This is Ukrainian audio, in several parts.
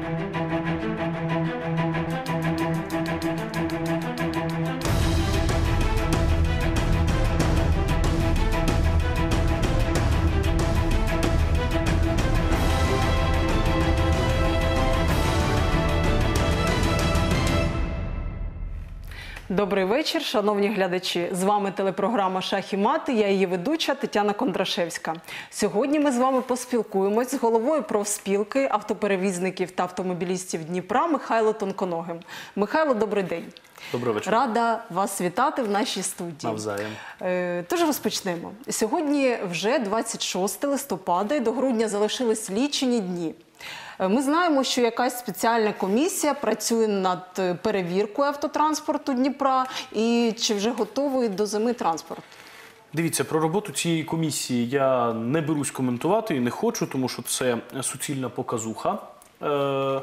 Thank you. Добрий вечір, шановні глядачі. З вами телепрограма Шах і мати. Я її ведуча Тетяна Кондрашевська. Сьогодні ми з вами поспілкуємось з головою профспілки автоперевізників та автомобілістів Дніпра Михайло Тонконогим. Михайло, добрий день. Доброго вечора. Рада вас вітати в нашій студії. Навзаєм. Е, Тож розпочнемо. Сьогодні вже 26 листопада і до грудня залишились лічені дні. Е, Ми знаємо, що якась спеціальна комісія працює над е, перевіркою автотранспорту Дніпра. І чи вже готовий до зими транспорт? Дивіться, про роботу цієї комісії я не берусь коментувати і не хочу, тому що це суцільна показуха. Е,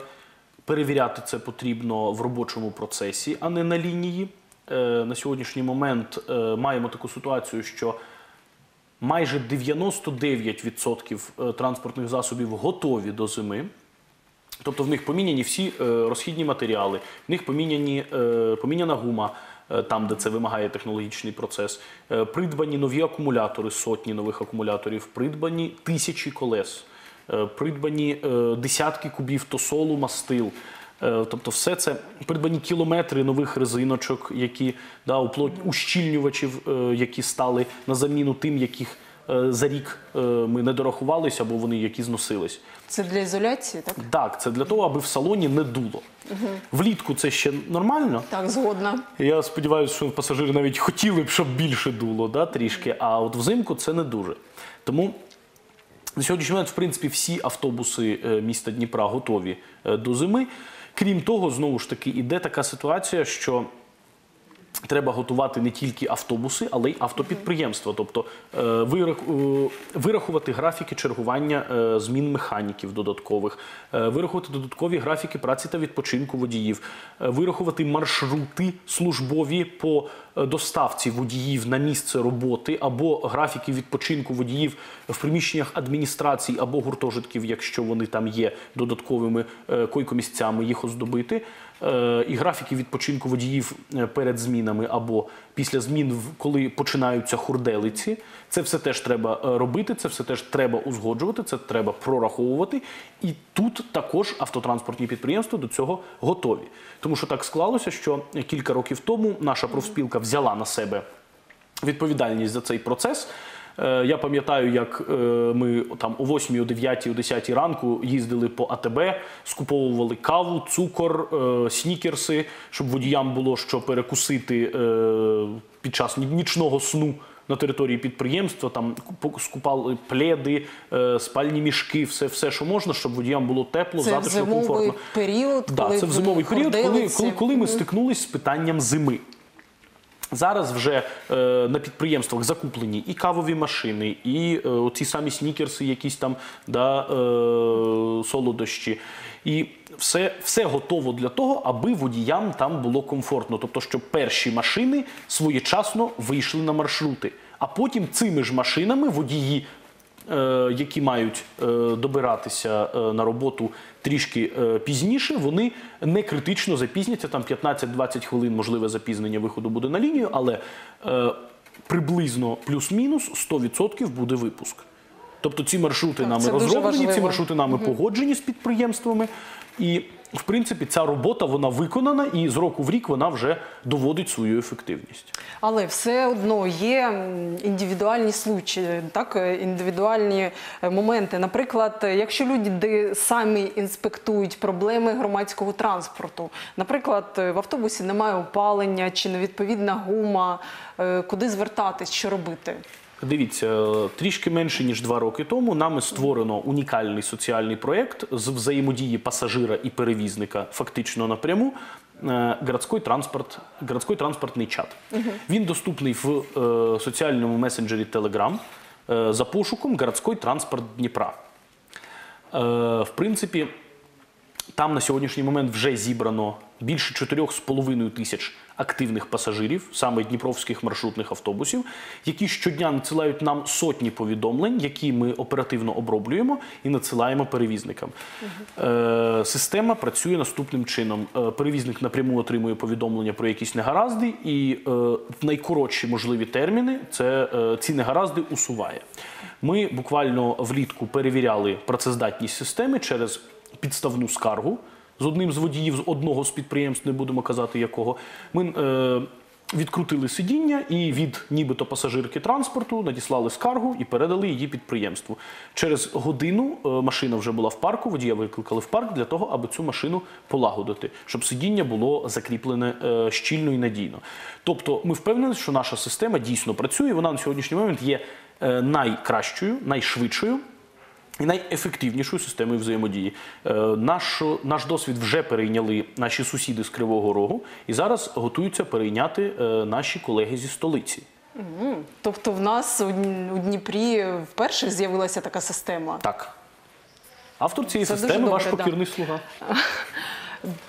перевіряти це потрібно в робочому процесі, а не на лінії. На сьогоднішній момент маємо таку ситуацію, що майже 99% е, транспортних засобів готові до зими. Тобто в них поміняні всі е, розхідні матеріали, в них поміняні, е, поміняна гума, е, там, де це вимагає технологічний процес, придбані нові акумулятори, сотні нових акумуляторів, придбані тисячі колес, придбані десятки кубів тосолу, мастил. Тобто, все це придбані кілометри нових резиночок, які да, уплот- ущільнювачів, які стали на заміну тим, яких за рік е, ми не дорахувалися, або вони які зносились. Це для ізоляції, так? Так, це для того, аби в салоні не дуло. Влітку це ще нормально. Так, згодна. Я сподіваюся, що пасажири навіть хотіли б, щоб більше дуло, да, трішки. А от взимку це не дуже. Тому на сьогоднішній момент, в принципі, всі автобуси е, міста Дніпра готові е, до зими. Крім того, знову ж таки, іде така ситуація, що Треба готувати не тільки автобуси, але й автопідприємства, тобто е, е, вирахувати графіки чергування е, змін механіків додаткових, вирахувати додаткові графіки праці та відпочинку водіїв, вирахувати маршрути службові по доставці водіїв на місце роботи або графіки відпочинку водіїв в приміщеннях адміністрацій або гуртожитків, якщо вони там є додатковими койкомісцями, їх оздобити. І графіки відпочинку водіїв е, перед змінами або після змін, коли починаються хурделиці. Це все теж треба е, робити, це все теж треба узгоджувати, це треба прораховувати. І тут також автотранспортні підприємства до цього готові. Тому що так склалося, що кілька років тому наша профспілка взяла на себе відповідальність за цей процес. Е, Я пам'ятаю, як е, ми там о 8, о 9, о 10 ранку їздили по АТБ, скуповували каву, цукор, е, снікерси, щоб водіям було що перекусити під час нічного сну. На території підприємства там скупали пледи, спальні мішки, все, все, що можна, щоб водіям було тепло, Це затишно, комфортно. період, Да, коли це в в зимовий період, коли, коли, коли ми стикнулись з питанням зими. Зараз вже е, на підприємствах закуплені і кавові машини, і е, оці самі снікерси, якісь там да, е, солодощі. І все, все готово для того, аби водіям там було комфортно. Тобто, щоб перші машини своєчасно вийшли на маршрути. А потім цими ж машинами водії які мають е, добиратися е, на роботу трішки е, пізніше, вони не критично запізняться. Там 15-20 хвилин можливе запізнення виходу буде на лінію, але е, приблизно плюс-мінус 100% буде випуск. Тобто ці маршрути Так, нами розроблені, ці маршрути нами погоджені з підприємствами. І, в принципі, ця робота вона виконана, і з року в рік вона вже доводить свою ефективність. Але все одно є індивідуальні случаї, так е, індивідуальні е, моменти. Наприклад, е, якщо люди самі інспектують проблеми громадського транспорту, наприклад, в автобусі немає опалення чи невідповідна гума, куди звертатись, що робити? Дивіться, трішки менше ніж два роки тому нами створено унікальний соціальний проєкт з взаємодії пасажира і перевізника фактично напряму. е, Городський транспорт, городський транспортний чат. Він доступний в е, соціальному месенджері Telegram е, за пошуком Городський транспорт Дніпра. Е, в принципі, там на сьогоднішній момент вже зібрано більше 4,5 тисяч активних пасажирів, саме дніпровських маршрутних автобусів, які щодня надсилають нам сотні повідомлень, які ми оперативно оброблюємо і надсилаємо перевізникам. Е, система працює наступним чином: Е, перевізник напряму отримує повідомлення про якісь негаразди, і е, в найкоротші можливі терміни це ці негаразди усуває. Ми буквально влітку перевіряли працездатність системи через підставну скаргу з одним з водіїв з одного з підприємств, не будемо казати якого. Ми е, відкрутили сидіння і від нібито пасажирки транспорту надіслали скаргу і передали її підприємству. Через годину е, машина вже була в парку, водія викликали в парк для того, аби цю машину полагодити, щоб сидіння було закріплене е, щільно і надійно. Тобто, ми впевнені, що наша система дійсно працює. Вона на сьогоднішній момент є е, найкращою, найшвидшою. І найефективнішою системою взаємодії. Е, Наш, наш досвід вже перейняли наші сусіди з Кривого Рогу, і зараз готуються перейняти е, наші колеги зі столиці. Тобто в нас у Дніпрі вперше з'явилася така система. Так. Автор цієї Це системи ваш добре, да. слуга.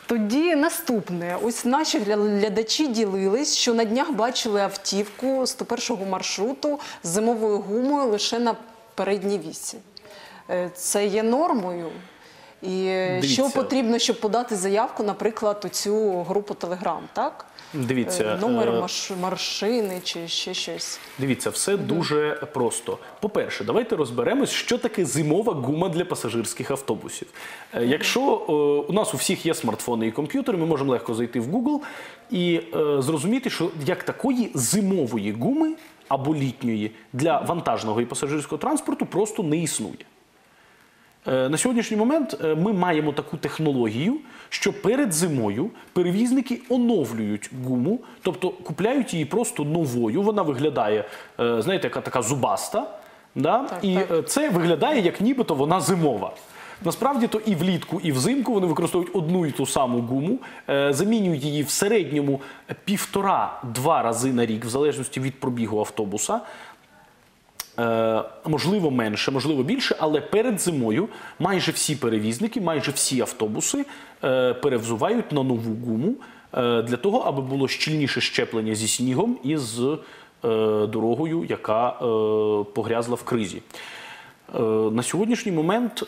Тоді наступне. Ось наші глядачі ділились, що на днях бачили автівку 101-го маршруту з зимовою гумою лише на передній вісі. Е, Це є нормою. І е, що потрібно, щоб подати заявку, наприклад, у цю групу Телеграм, так? Дивіться, Е, Номер е, маш- чи ще щось. Дивіться, все дуже просто. По-перше, давайте розберемось, що таке зимова гума для пасажирських автобусів. Якщо у нас у всіх є смартфони і комп'ютери, ми можемо легко зайти в Google і е, зрозуміти, що як такої зимової гуми або літньої для вантажного і пасажирського транспорту просто не існує. Е, На сьогоднішній момент е, ми маємо таку технологію, що перед зимою перевізники оновлюють гуму, тобто купляють її просто новою. Вона виглядає, е, знаєте, яка така зубаста. Да? Так, і так. це виглядає як нібито вона зимова. Насправді то і влітку, і взимку вони використовують одну і ту саму гуму, замінюють її в середньому півтора-два рази на рік, в залежності від пробігу автобуса. Е, можливо, менше, можливо, більше, але перед зимою майже всі перевізники, майже всі автобуси е, перевзувають на нову гуму е, для того, аби було щільніше щеплення зі снігом і з дорогою, яка погрязла в кризі. На сьогоднішній момент,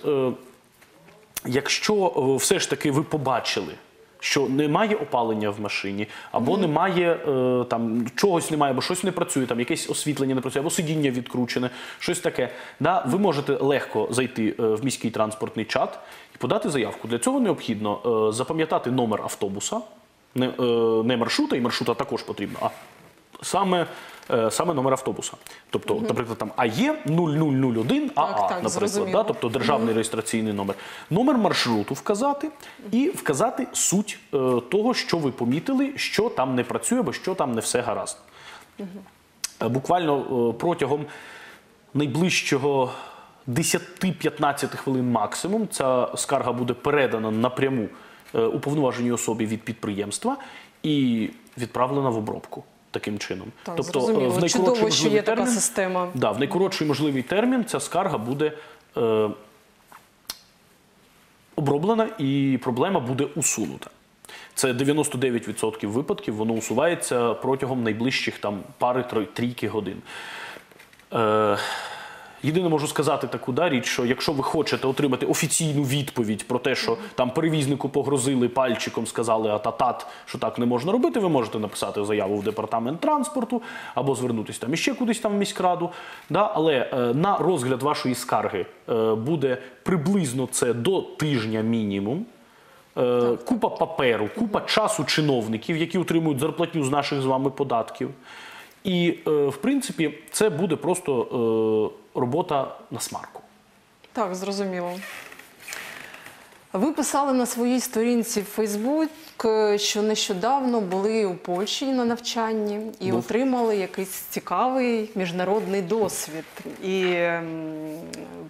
якщо все ж таки ви побачили, що немає опалення в машині, або немає е, там чогось немає, або щось не працює, там якесь освітлення не працює, або сидіння відкручене, щось таке. Да, ви можете легко зайти е, в міський транспортний чат і подати заявку. Для цього необхідно е, запам'ятати номер автобуса, не, е, не маршрута, і маршрута також потрібно, а саме, саме номер автобуса. Тобто, наприклад, там АЄ 0001 АА, так, наприклад, зрозуміло. да? тобто державний реєстраційний номер. Номер маршруту вказати і вказати суть е, того, що ви помітили, що там не працює, або що там не все гаразд. Е, Буквально е, протягом найближчого 10-15 хвилин максимум ця скарга буде передана напряму е, уповноваженій особі від підприємства і відправлена в обробку таким чином. Так, зрозуміло. найкоротший Чудово, що є термін, така система. Да, в найкоротший можливий термін ця скарга буде е, оброблена і проблема буде усунута. Це 99% випадків, воно усувається протягом найближчих там пари трійки годин. Е, Єдине можу сказати таку да, річ, що якщо ви хочете отримати офіційну відповідь про те, що там перевізнику погрозили пальчиком, сказали ататат, що так не можна робити, ви можете написати заяву в департамент транспорту або звернутися там іще кудись там в міськраду. Да, але е, на розгляд вашої скарги е, буде приблизно це до тижня мінімум. Е, Купа паперу, купа часу чиновників, які отримують зарплатню з наших з вами податків. І, е, в принципі, це буде просто е, робота на смарку. Так, зрозуміло. Ви писали на своїй сторінці в Фейсбук, е, що нещодавно були у Польщі на навчанні і Був. отримали якийсь цікавий міжнародний досвід. І ем,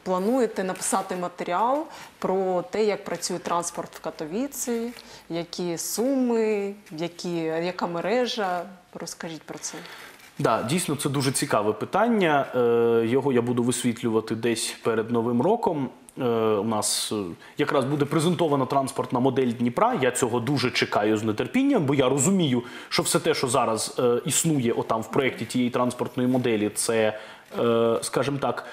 плануєте написати матеріал про те, як працює транспорт в Катовіці, які суми, які, яка мережа. Розкажіть про це. Да, дійсно, це дуже цікаве питання. Е, Його я буду висвітлювати десь перед Новим роком. е, у нас е, якраз буде презентована транспортна модель Дніпра. Я цього дуже чекаю з нетерпінням, бо я розумію, що все те, що зараз існує отам в проєкті тієї транспортної моделі, це, скажімо так,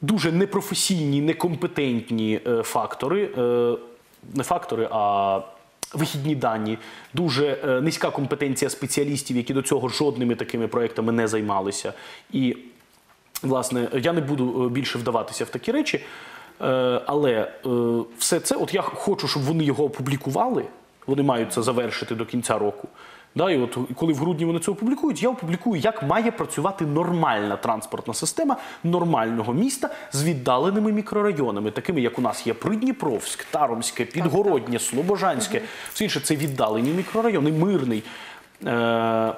дуже непрофесійні, некомпетентні фактори, не фактори, а вихідні дані, дуже е, низька компетенція спеціалістів, які до цього жодними такими проектами не займалися. І, власне, я не буду е, більше вдаватися в такі речі. Е, Але все це, от я хочу, щоб вони його опублікували. Вони мають це завершити до кінця року. Да, і от коли в грудні вони це опублікують, я опублікую, як має працювати нормальна транспортна система нормального міста з віддаленими мікрорайонами, такими як у нас є Придніпровськ, Таромське, Підгороднє, Слобожанське. Все інше це віддалені мікрорайони, мирний. Е,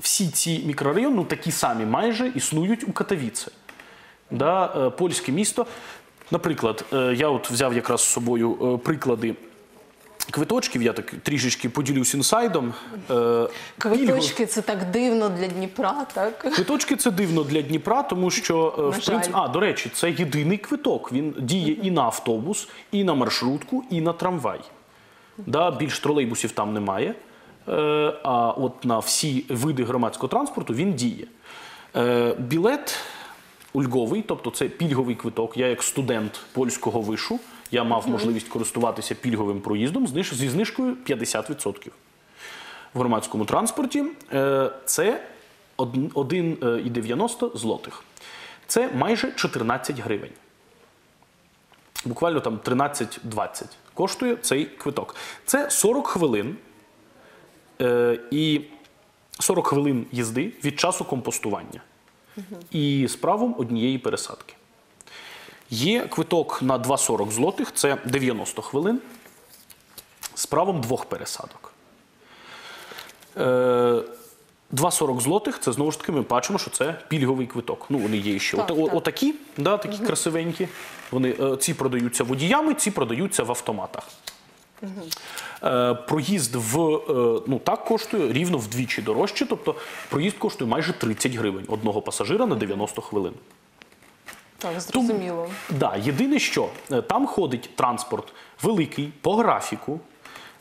всі ці мікрорайони, ну такі самі майже існують у Катавіце. Да, е, польське місто. Наприклад, е, я от взяв якраз з собою е, приклади квиточків, я так трішечки поділюсь інсайдом. Е, Квиточки це так дивно для Дніпра, так? Квиточки це дивно для Дніпра, тому що е, в принципі, а до речі, це єдиний квиток. Він діє і на автобус, і на маршрутку, і на трамвай. Да, більш тролейбусів там немає. Е, а от на всі види громадського транспорту він діє. Білет ульговий, тобто це пільговий квиток. Я як студент польського вишу, я мав можливість користуватися пільговим проїздом зі знижкою 50% в громадському транспорті. Е, Це од- 1,90 злотих. Це майже 14 гривень. Буквально там 13-20 коштує цей квиток. Це 40 хвилин е, і 40 хвилин їзди від часу компостування. І з правом однієї пересадки. Є квиток на 2,40 злотих, це 90 хвилин з правом двох пересадок. Е, 2,40 злотих це знову ж таки ми бачимо, що це пільговий квиток. Ну, вони є ще. Так, От, так. Отакі, да, такі красивенькі. Вони, е, ці продаються водіями, ці продаються в автоматах. Е, проїзд в е, ну так коштує рівно вдвічі дорожче, тобто проїзд коштує майже 30 гривень одного пасажира на 90 хвилин. Так, зрозуміло. Да, єдине, що е, там ходить транспорт великий по графіку,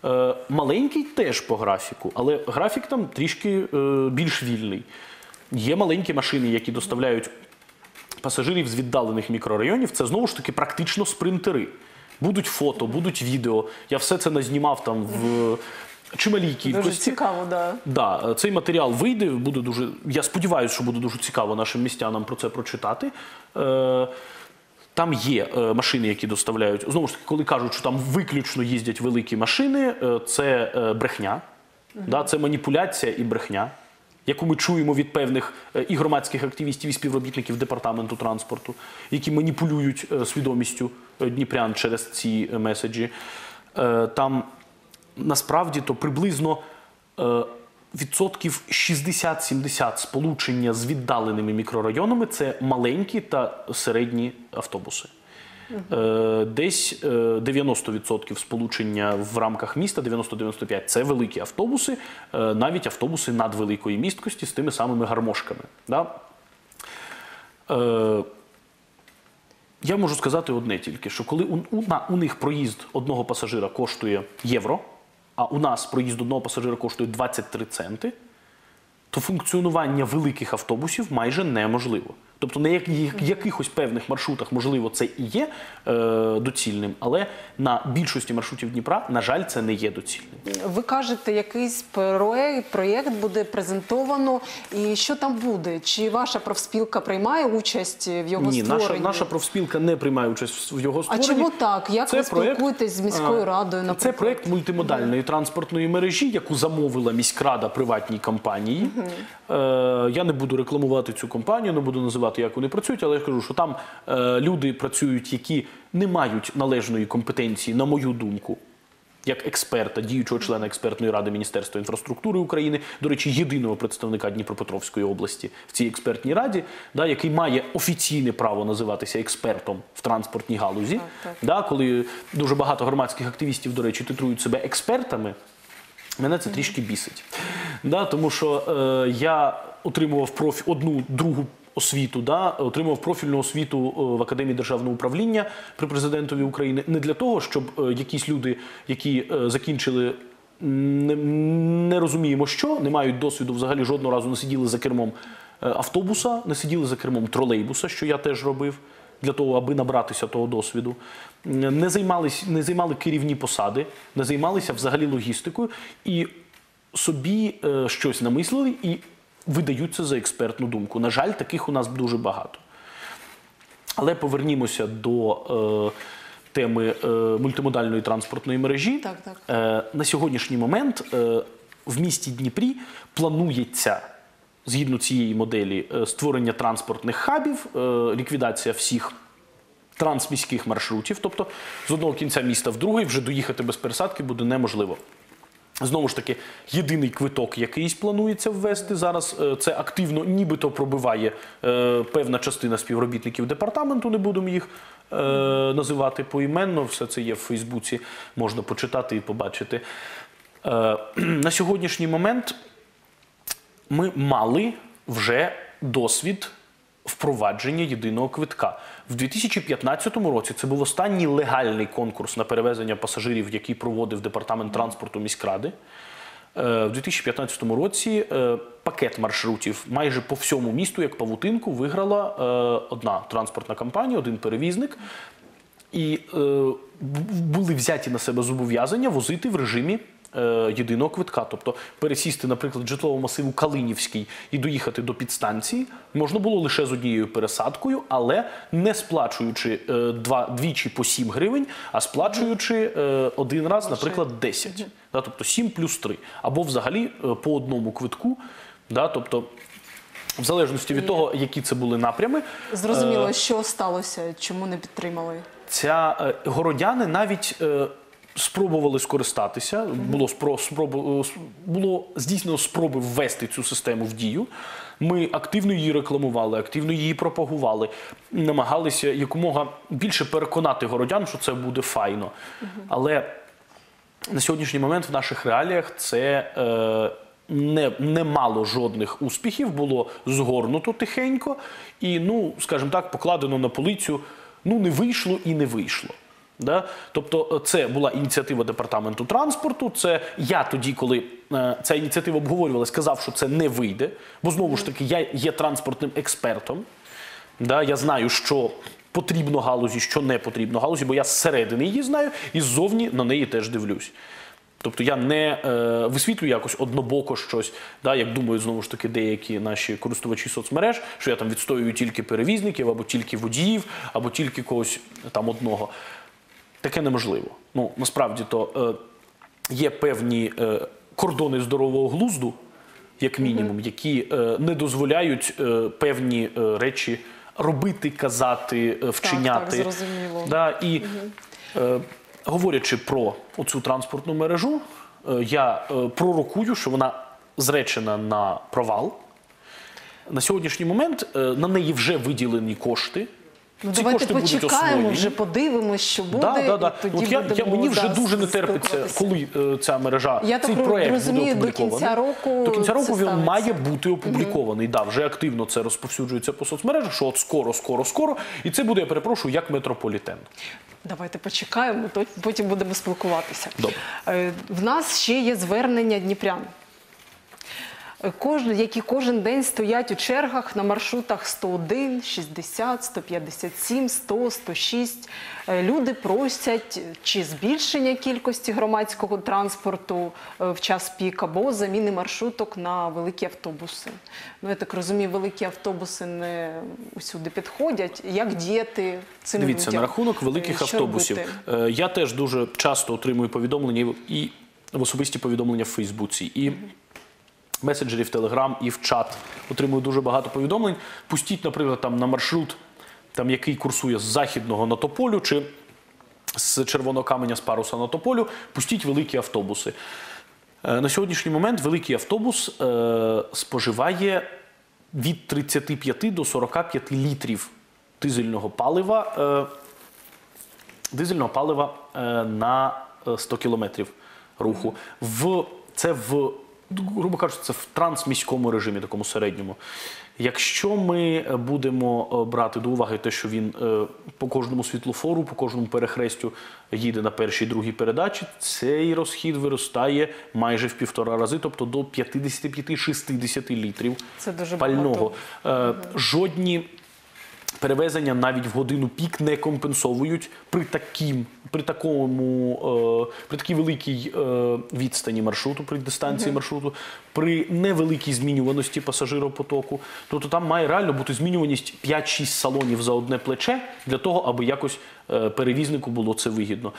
е, маленький теж по графіку, але графік там трішки е, більш вільний. Є маленькі машини, які доставляють пасажирів з віддалених мікрорайонів. Це знову ж таки практично спринтери. Будуть фото, будуть відео. Я все це назнімав там в чималій кількості. Дуже цікаво, да. Да, цей матеріал вийде. Буде дуже. Я сподіваюся, що буде дуже цікаво нашим містянам про це прочитати. Е, там є е, машини, які доставляють. Знову ж таки, коли кажуть, що там виключно їздять великі машини, е, це е, брехня, да, це маніпуляція і брехня, яку ми чуємо від певних е, і громадських активістів, і співробітників департаменту транспорту, які маніпулюють е, свідомістю е, дніпрян через ці е, меседжі. Е, Там насправді то приблизно е, відсотків 60-70 сполучення з віддаленими мікрорайонами це маленькі та середні автобуси. Е, Десь е, 90% сполучення в рамках міста, 90-95% це великі автобуси, е, навіть автобуси надвеликої місткості з тими самими гармошками. Да? Е, я можу сказати одне тільки: що коли у, у, на- у них проїзд одного пасажира коштує євро, а у нас проїзд одного пасажира коштує 23 центи, то функціонування великих автобусів майже неможливо. Тобто на як- як- якихось певних маршрутах, можливо, це і є е, доцільним, але на більшості маршрутів Дніпра, на жаль, це не є доцільним. Ви кажете, якийсь проєкт, буде презентовано. І що там буде? Чи ваша профспілка приймає участь в його Ні, створенні? наша, наша профспілка не приймає участь в його А чому так? Як ви спілкуєтесь з міською а, радою, Це наприклад? проєкт мультимодальної транспортної мережі, яку замовила міськрада приватній компанії. Е, я не буду рекламувати цю компанію, не буду називати, як вони працюють, але я кажу, що там е, люди працюють, які не мають належної компетенції, на мою думку. Як експерта, діючого члена експертної ради Міністерства інфраструктури України, до речі, єдиного представника Дніпропетровської області в цій експертній раді, да, який має офіційне право називатися експертом в транспортній галузі. Так, так. Да, коли дуже багато громадських активістів, до речі, титрують себе експертами, мене це трішки бісить. Да, тому що е, я отримував профі, одну другу освіту, да, отримав профільну освіту е, в Академії державного управління при президентові України не для того, щоб е, якісь люди, які е, закінчили не, не розуміємо, що не мають досвіду, взагалі жодного разу не сиділи за кермом автобуса, не сиділи за кермом тролейбуса, що я теж робив. Для того, аби набратися того досвіду, не займались, не займали керівні посади, не займалися взагалі логістикою і собі щось намислили і видаються за експертну думку. На жаль, таких у нас дуже багато. Але повернімося до е, теми е, мультимодальної транспортної мережі. Так, так. Е, на сьогоднішній момент е, в місті Дніпрі планується. Згідно цієї моделі е, створення транспортних хабів, е, ліквідація всіх трансміських маршрутів, тобто з одного кінця міста в другий вже доїхати без пересадки буде неможливо. Знову ж таки, єдиний квиток якийсь планується ввести зараз. е, Це активно, нібито пробиває е, певна частина співробітників департаменту. Не будемо їх е, називати поіменно. Все це є в Фейсбуці, можна почитати і побачити. На сьогоднішній момент ми мали вже досвід впровадження єдиного квитка. В 2015 році це був останній легальний конкурс на перевезення пасажирів, який проводив департамент транспорту міськради. Е, В 2015 році е, пакет маршрутів майже по всьому місту, як павутинку, виграла е, одна транспортна компанія, один перевізник. І були взяті на себе зобов'язання возити в режимі єдиного квитка. Тобто пересісти, наприклад, житлового масиву Калинівський і доїхати до підстанції можна було лише з однією пересадкою, але не сплачуючи е, два, двічі по 7 гривень, а сплачуючи е, один раз, наприклад, 10. Да, тобто 7 плюс 3. Або взагалі е, по одному квитку. Да, тобто, в залежності від того, які це були напрями, Зрозуміло, е, що сталося, чому не підтримали. ця е, городяни навіть е, спробували скористатися. Було спро, спробу, е, було здійснено спроби ввести цю систему в дію. Ми активно її рекламували, активно її пропагували, намагалися якомога більше переконати городян, що це буде файно. Але на сьогоднішній момент в наших реаліях це е, не, не мало жодних успіхів, було згорнуто тихенько і, ну, скажімо так, покладено на полицю. Ну, не вийшло і не вийшло. Да? Тобто, е, це була ініціатива департаменту транспорту. Це я тоді, коли е, ця ініціатива обговорювалася, сказав, що це не вийде, бо знову ж таки я є транспортним експертом. Да, я знаю, що потрібно галузі, що не потрібно галузі, бо я зсередини її знаю і ззовні на неї теж дивлюсь. Тобто я не е, висвітлюю якось однобоко щось, да, як думають знову ж таки деякі наші користувачі соцмереж, що я там відстоюю тільки перевізників, або тільки водіїв, або тільки когось там одного. Таке неможливо. Ну насправді то е, є певні е, кордони здорового глузду, як мінімум, які е, не дозволяють е, певні е, речі робити, казати, е, вчиняти. так, зрозуміло. Да, і е, говорячи про оцю транспортну мережу, е, я е, пророкую, що вона зречена на провал. На сьогоднішній момент е, на неї вже виділені кошти. Ну, Ці давайте кошти будуть почекаємо, освоєні. вже подивимось, що буде. Да, да, да. тоді От я, я, мені вже дуже не терпиться, коли е, ця мережа, Я цей так проект розумію, буде до кінця року До кінця року він станеться. має бути опублікований. Да, вже активно це розповсюджується по соцмережах, що от скоро, скоро, скоро. І це буде, я перепрошую, як метрополітен. Давайте почекаємо, потім будемо спілкуватися. Добре. Е, В нас ще є звернення дніпрян. Кожен, які кожен день стоять у чергах на маршрутах 101, 60, 157, 100, 106. Е, Люди просять чи збільшення кількості громадського транспорту е, в час пік, або заміни маршруток на великі автобуси. Ну, я так розумію, великі автобуси не усюди підходять. Як діяти цим Дивіться, людям? на рахунок великих Е, що автобусів. робити? Е, Я теж дуже часто отримую повідомлення і в особисті повідомлення в Фейсбуці, і в месенджері в Телеграм, і в чат. Отримую дуже багато повідомлень. Пустіть, наприклад, там на маршрут, там, який курсує з західного на Тополю, чи з червоного каменя з паруса на Тополю, пустіть великі автобуси. Е, На сьогоднішній момент великий автобус е, споживає від 35 до 45 літрів дизельного палива, е, дизельного палива е, на е, 100 кілометрів руху. В, це в грубо кажучи, це в трансміському режимі, такому середньому. Якщо ми е, будемо е, брати до уваги те, що він е, по кожному світлофору, по кожному перехрестю їде на першій другій передачі, цей розхід виростає майже в півтора рази, тобто до 55-60 літрів Це дуже пального. багато. Жодні перевезення навіть в годину пік не компенсовують при таким, при такому, е, при такій великій е, відстані маршруту, при дистанції маршруту, при невеликій змінюваності пасажиропотоку. Тобто там має реально бути змінюваність 5-6 салонів за одне плече для того, аби якось е, перевізнику було це вигідно.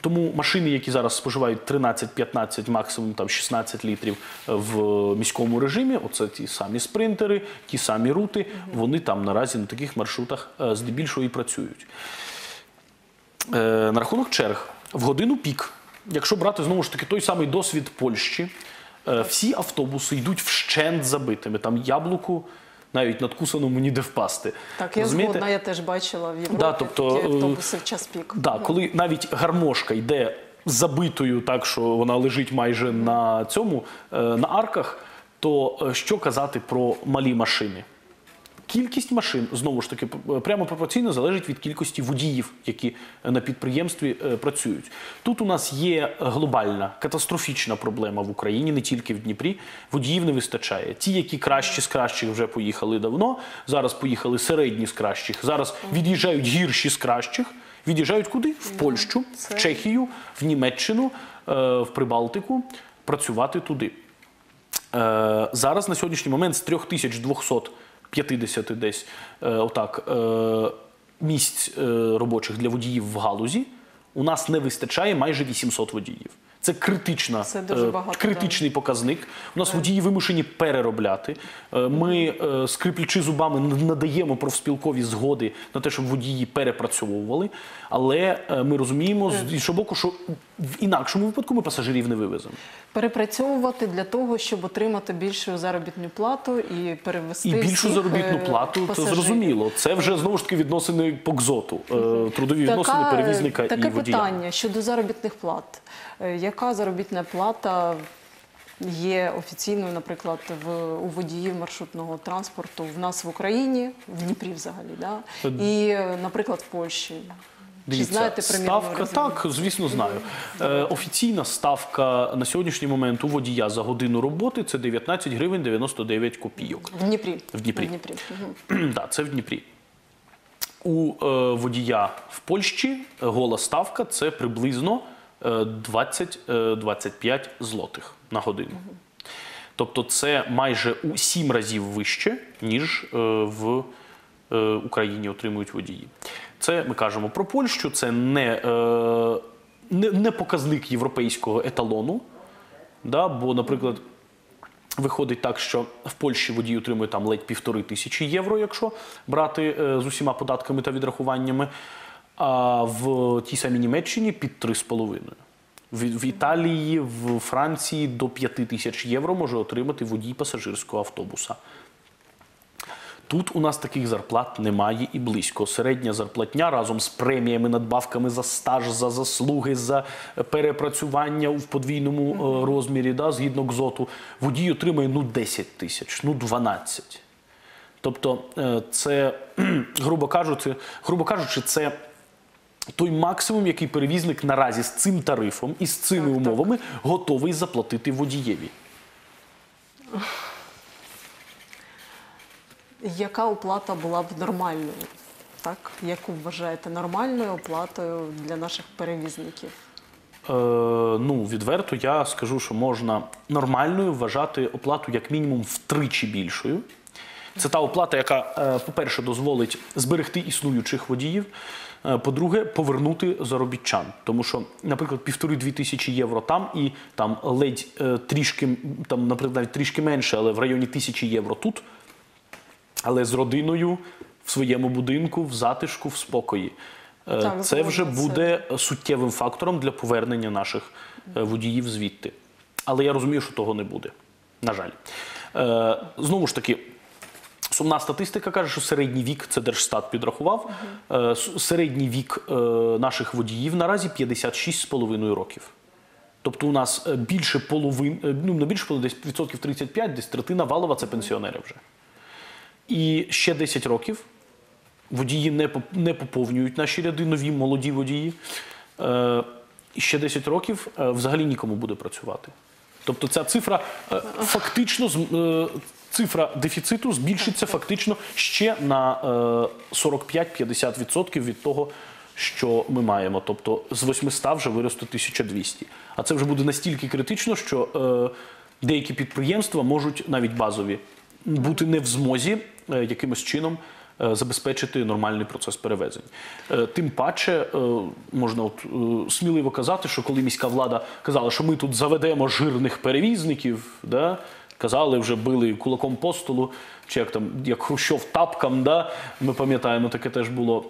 Тому машини, які зараз споживають 13-15, максимум там 16 літрів е, в міському режимі, оце ті самі спринтери, ті самі рути, вони там наразі на таких маршрутах е, здебільшого і працюють. Е, на рахунок черг в годину пік, якщо брати знову ж таки той самий досвід Польщі, всі автобуси йдуть вщент забитими. Там яблуку навіть надкусаному ніде впасти. Так, я Розумієте? згодна, я теж бачила в Європі Да, тобто, такі е, автобуси в час пік. Да, коли навіть гармошка йде забитою, так що вона лежить майже на цьому, е, на арках, то е, що казати про малі машини? Кількість машин знову ж таки прямо пропорційно залежить від кількості водіїв, які е, на підприємстві е, працюють. Тут у нас є глобальна катастрофічна проблема в Україні, не тільки в Дніпрі. Водіїв не вистачає. Ті, які кращі з кращих вже поїхали давно. Зараз поїхали середні з кращих. Зараз від'їжджають гірші з кращих. Від'їжджають куди? В Польщу, в Чехію, в Німеччину, е, в Прибалтику працювати туди. Е, зараз на сьогоднішній момент з 3250 десь е, отак, е, місць е, робочих для водіїв в галузі у нас не вистачає майже 800 водіїв. Це критична, Це дуже е, багато, критичний показник. У нас водії вимушені переробляти. Е, Ми, е, скриплячи зубами, надаємо профспілкові згоди на те, щоб водії перепрацьовували. Але ми розуміємо з іншого боку, що в інакшому випадку ми пасажирів не вивеземо. Перепрацьовувати для того, щоб отримати більшу заробітну плату і перевести І більшу заробітну плату, це зрозуміло. Це вже знову ж таки відносини по КЗОТу, е, трудові відносини перевізника таке і водія. питання щодо заробітних плат. Е, Яка заробітна плата є офіційною, наприклад, в у водіїв маршрутного транспорту в нас в Україні, в Дніпрі взагалі, да? і, наприклад, в Польщі? Чи знаєте ставка? Так, звісно, знаю. Е, офіційна ставка на сьогоднішній момент у водія за годину роботи це 19 гривень 99 копійок. В Дніпрі. В Дніпрі. В Дніпрі. Да, це в Дніпрі. У е, водія в Польщі гола ставка це приблизно 20-25 злотих на годину. Тобто це майже у 7 разів вище, ніж е, в е, Україні отримують водії. Це ми кажемо про Польщу, це не, е, не, не показник європейського еталону. Да? Бо, наприклад, Виходить так, що в Польщі водій отримує там ледь півтори тисячі євро, якщо брати е, з усіма податками та відрахуваннями. А в тій самій Німеччині під три з половиною. В, в Італії, в Франції до п'яти тисяч євро може отримати водій пасажирського автобуса. Тут у нас таких зарплат немає і близько. Середня зарплатня разом з преміями, надбавками за стаж, за заслуги, за перепрацювання в подвійному е, розмірі, да, згідно КЗОТу, водій отримує ну 10 тисяч, ну 12. Тобто, е, це, грубо кажучи, грубо кажучи, це той максимум, який перевізник наразі з цим тарифом і з цими Так, так. умовами готовий заплатити водієві. Яка оплата була б нормальною? Так? Яку вважаєте нормальною оплатою для наших перевізників? Е, ну, відверто я скажу, що можна нормальною вважати оплату як мінімум втричі більшою. Це та оплата, яка, е, по-перше, дозволить зберегти існуючих водіїв. Е, По-друге, повернути заробітчан. Тому що, наприклад, півтори-дві тисячі євро там і там ледь е, трішки, там, наприклад, навіть трішки менше, але в районі тисячі євро тут але з родиною в своєму будинку, в затишку, в спокої. Е, Це вже буде суттєвим фактором для повернення наших водіїв звідти. Але я розумію, що того не буде. На жаль. Знову ж таки. Сумна статистика каже, що середній вік, це Держстат підрахував, с- середній вік е, наших водіїв наразі 56,5 років. Тобто у нас е, більше половин, е, ну не більше половини, десь відсотків 35, десь третина валова це пенсіонери вже. І ще 10 років водії не, не поповнюють наші ряди, нові молоді водії. І ще 10 років взагалі нікому буде працювати. Тобто ця цифра фактично цифра дефіциту збільшиться фактично ще на е, 45-50% від того, що ми маємо. Тобто з 800 вже виросте 1200. А це вже буде настільки критично, що е, деякі підприємства можуть навіть базові бути не в змозі е, якимось чином е, забезпечити нормальний процес перевезень. Е, Тим паче е, можна от, е, сміливо казати, що коли міська влада казала, що ми тут заведемо жирних перевізників, да, казали, вже били кулаком по столу, чи як там, як Хрущов тапкам, да, ми пам'ятаємо, таке теж було.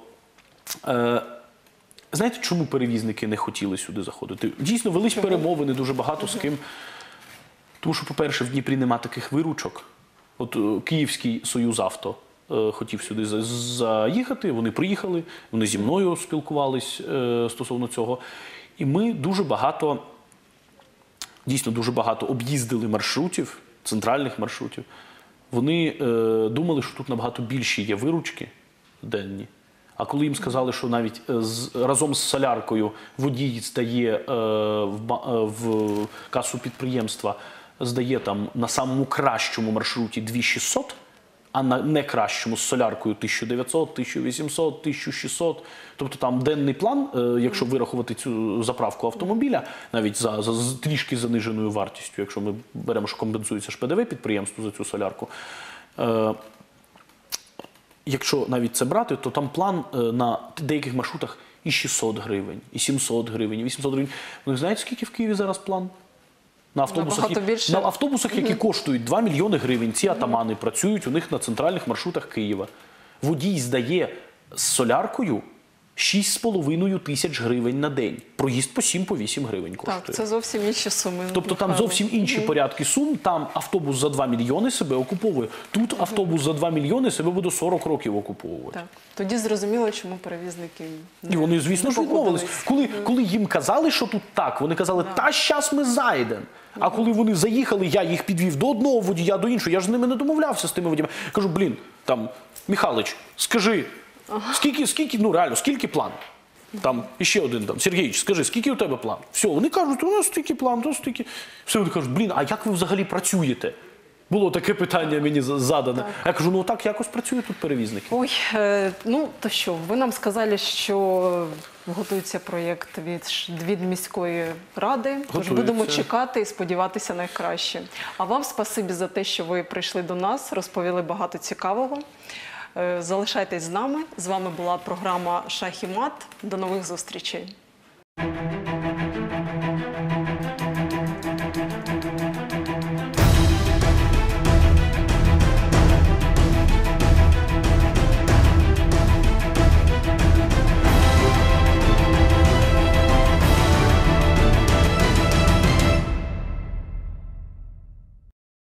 Е, Знаєте, чому перевізники не хотіли сюди заходити? Дійсно, велись перемовини дуже багато з ким. Тому що, по-перше, в Дніпрі нема таких виручок. От е, Київський Союз авто е, хотів сюди за- заїхати. Вони приїхали, вони зі мною спілкувались е, стосовно цього. І ми дуже багато, дійсно дуже багато об'їздили маршрутів, центральних маршрутів. Вони е, думали, що тут набагато більші є виручки денні. А коли їм сказали, що навіть е, з, разом з соляркою водій здає е, в, е, в касу підприємства, здає там на самому кращому маршруті 2600, а на не кращому з соляркою 1900, 1800, 1600. Тобто там денний план, е, якщо вирахувати цю заправку автомобіля, навіть за, за з трішки заниженою вартістю, якщо ми беремо, що компенсується ж ПДВ підприємству за цю солярку. Е, якщо навіть це брати, то там план е, на деяких маршрутах і 600 гривень, і 700 гривень, і 800 гривень. Ви знаєте, скільки в Києві зараз план? На автобусах, більше. на автобусах, які коштують 2 мільйони гривень, ці атамани працюють у них на центральних маршрутах Києва. Водій здає з соляркою 6,5 тисяч гривень на день. Проїзд по 7-8 гривень коштує. Так, це зовсім інші суми. Тобто там зовсім інші порядки сум. Там автобус за 2 мільйони себе окуповує. Тут автобус за 2 мільйони себе буде 40 років окуповувати. Так. Тоді зрозуміло, чому перевізники І вони, звісно ж, відмовились. Коли, коли їм казали, що тут так, вони казали, та щас ми зайдемо. А коли вони заїхали, я їх підвів до одного водія, до іншого. Я ж з ними не домовлявся з тими водіями. Кажу, блін, там, Михалич, скажи, скільки, скільки, ну реально, скільки план? Там іще один там, Сергійович, скажи, скільки у тебе план? Все, вони кажуть, у нас стільки план, то стільки. Все, вони кажуть, блін, а як ви взагалі працюєте? Було таке питання мені за- задане. А я кажу, ну так якось працюють тут перевізники. Ой, е, ну то що, ви нам сказали, що готується проєкт від, від міської ради. Тож будемо чекати і сподіватися найкраще. А вам спасибі за те, що ви прийшли до нас, розповіли багато цікавого. Е, Залишайтесь з нами. З вами була програма Шах і мат. До нових зустрічей.